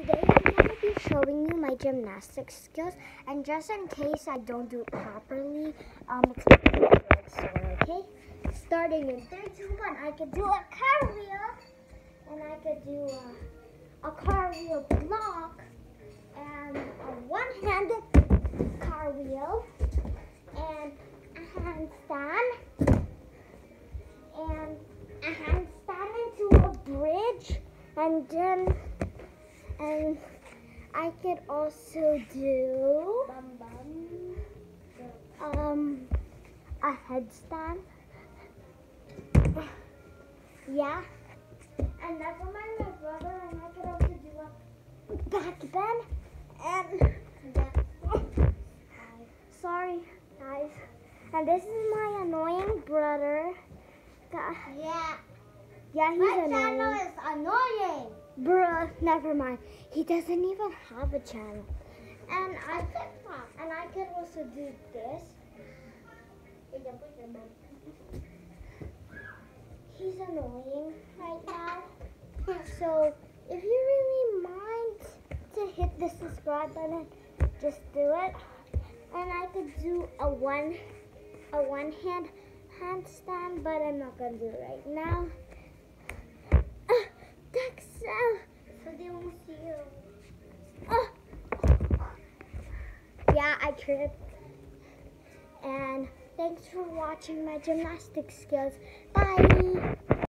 today I'm going to be showing you my gymnastics skills. And just in case I don't do it properly, um, it's going to be a story, okay? Starting in 3, 2, 1, I could do a cartwheel. And I could do a, a cartwheel block. And a one-handed cartwheel. And a handstand. And a handstand into a bridge. And then and I could also do um a headstand. Yeah. And never mind my brother and I could also do a back bend and sorry guys. And this is my annoying brother. Yeah. Yeah, he's My annoying. channel is annoying. Bruh, never mind. He doesn't even have a channel. And I TikTok. and I could also do this. He's annoying right now. So if you really mind to hit the subscribe button, just do it. And I could do a one a one hand handstand, but I'm not gonna do it right now. Tripped. And thanks for watching my gymnastics skills. Bye.